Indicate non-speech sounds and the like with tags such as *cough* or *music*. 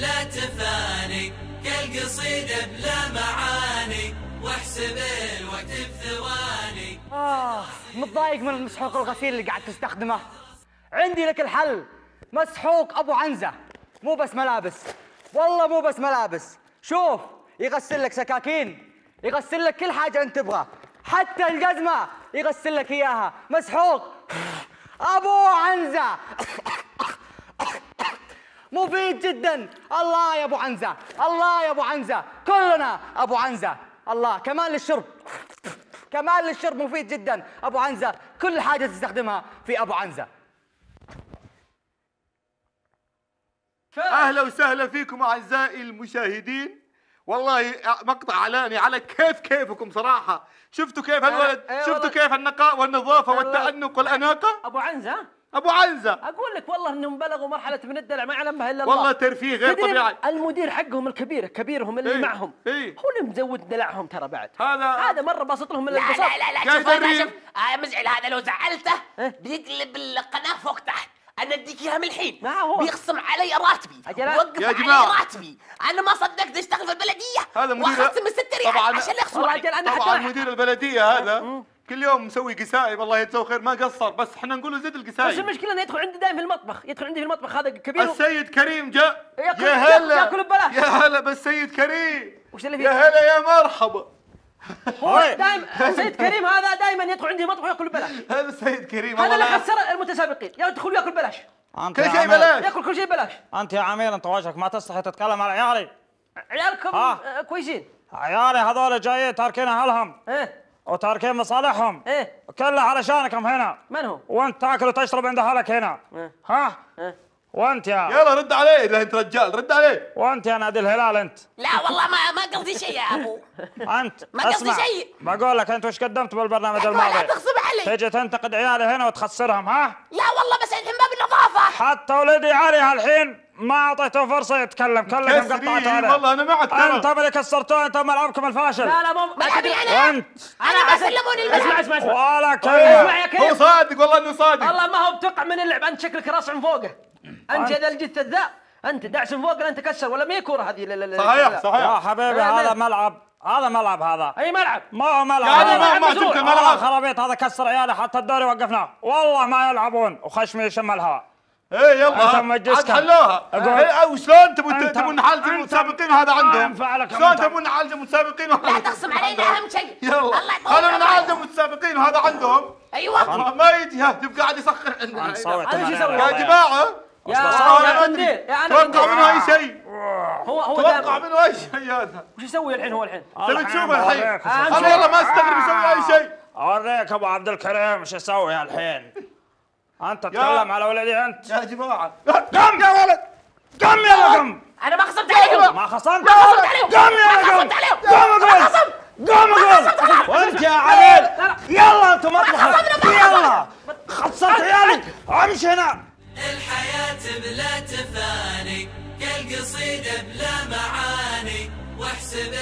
بلا تفاني كالقصيدة بلا معاني واحسب الوقت بثواني. آه متضايق من المسحوق الغسيل اللي قاعد تستخدمه. عندي لك الحل. مسحوق أبو عنزة. مو بس ملابس. والله مو بس ملابس. شوف يغسل لك سكاكين. يغسل لك كل حاجة أنت تبغى. حتى الجزمة يغسل لك إياها. مسحوق. أبو عنزة. مفيد جدا. الله يا أبو عنزة. الله يا أبو عنزة. كلنا أبو عنزة. الله كمان للشرب كمان للشرب مفيد جدا. أبو عنزة كل حاجة تستخدمها في أبو عنزة. أهلا وسهلا فيكم أعزائي المشاهدين. والله مقطع إعلاني على كيف كيفكم صراحة. شفتوا كيف هالولد إيه شفتوا. كيف النقاء والنظافة والله. والتأنق والأناقة؟ أبو عنزة؟ أبو عنزه أقول لك والله إنهم بلغوا مرحلة من الدلع ما يعلم بها إلا الله والله ترفيه غير طبيعي المدير حقهم الكبير كبيرهم اللي إيه، معهم إيه. هو اللي مزود دلعهم ترى بعد هذا هذا مرة باسط لهم من لا لا لا لا شوف هذا الريم؟ شوف آه مزعل هذا لو زعلته إيه؟ بيقلب القناة فوق تحت أنا أديك إياها من الحين ما هو. بيخصم علي راتبي أجل. وقف يا علي جماعة. راتبي أنا ما صدقت أشتغل في البلدية هذا مدير- من ست ريال طبعاً. عشان علي أجل أنا طبعا حتى مدير البلدية هذا كل يوم مسوي قسايم الله يجزاه خير ما قصر بس إحنا نقول له زد بس المشكلة إنه يدخل عندي دائما في المطبخ يدخل عندي في المطبخ هذا كبير السيد كريم جاء. يأكل- يا هلا. يأكل ببلاش. يا هلا بالسيد كريم. وش اللي يا فيه؟ هلا يا مرحبا. هو دائما سيد كريم هذا دائما يدخل عندي المطبخ ويأكل ببلاش. هذا السيد كريم هذا اللي والله خسر المتسابقين. يدخل وياكل ببلاش. أنت كل يا شيء عمير- بلاش يأكل كل شيء ببلاش. أنت يا عمير أنت وجهك ما تستحي تتكلم على عيالي. عيالكم كويسين. عيالي هذول جايين تاركين أهلهم. إيه. وتاركين مصالحهم. إيه. كله علشانكم هنا. من هو؟ وانت تاكل وتشرب عند أهلك هنا. إيه. ها؟ إيه. وانت يا يلا رد عليه إذا أنت رجال رد عليه. وانت يا نادي الهلال أنت. لا والله ما ما قصدي شيء يا أبو. *laughs* أنت. ما قصدي شيء. بقول لك أنت وش قدمت بالبرنامج لا الماضي؟ تغصب علي. تجي تنتقد عيالي هنا وتخسرهم ها؟ لا والله بس الحين باب النظافه حتى ولدي علي هالحين. ما أعطيته فرصة يتكلم كلكم كسرين عليه. والله أنا معك أنت ترى اللي كسرتوه أنت ملعبكم الفاشل. لا لا مو ملعبي أنا. وانت أنا ما أسد- سلموني أسمع الملعب. أسمع أسمع. ولا أسمع كلمة. يا هو صادق والله إنه صادق. والله ما هو بتقع من اللعب. أنت شكلك راس من فوقه. أنت إذا لقيت ذا أنت دعس من فوق أنت كسر ولا ما هي كورة هذه لا- لا- لا- صحيح لا. يا صحيح حبيبي لا. هذا ملعب هذا ملعب هذا. أي ملعب؟ ما هو ملعب. يعني هذا. ما ما مزروع. تمكن والله ملعب. خرابيط هذا كسر عيالي حتى الدوري وقفناه. والله ما يلعبون وخشمي يشم الهواء إيه يلا. عاد حلوها. أقول- إيه، وشلون تبون تبون نعالج أنت- المتسابقين وهذا عندهم؟ شلون. تبون نعالج المتسابقين لا تغصب علينا أهم شيء. يلا. خلونا. نعالج المتسابقين وهذا عندهم. أيوه. ما- ما يجي ها يبقى قاعد يسخر عندنا؟ يا جماعة. يا أنا توقع قنديل. منه أي شيء. هو هو توقع منه أي شيء هذا. وش يسوي الحين هو الحين؟ تبي تشوف الحين؟ أنا والله ما أستغرب يسوي أي شيء. أوريك أبو عبد الكريم وش يسوي الحين أنت تتكلم على ولدي أنت. يا جماعة. قم! يا ولد! قم يلا قم! أنا ما خصمت عليهم ما خصمت. ما خصمت عليهم قم! ما قم خصمت قم ما قم! خصمت. قم قم! وانت يا عبيد يلا انت مطبخك يلا. خسرت عيالي. أمشي هنا. الحياة بلا تفاني كالقصيدة بلا معاني واحسب